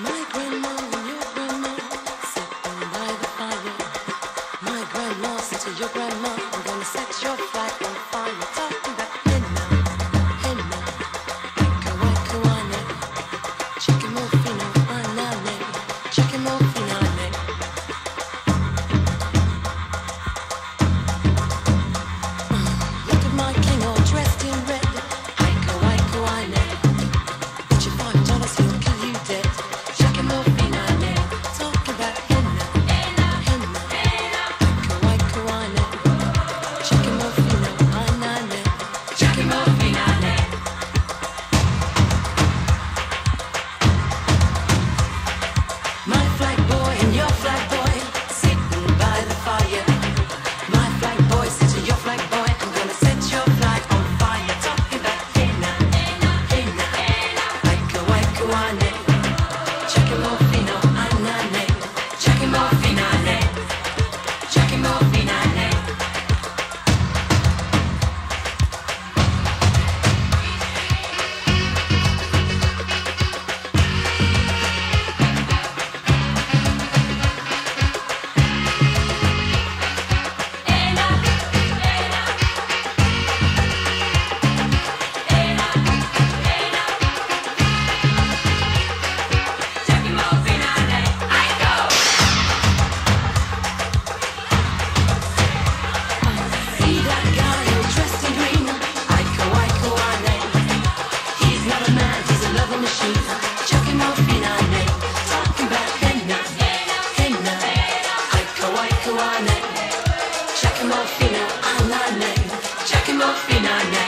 My grandma my name. Jackie Morfina, I'm my name. Jackie Morfina, name.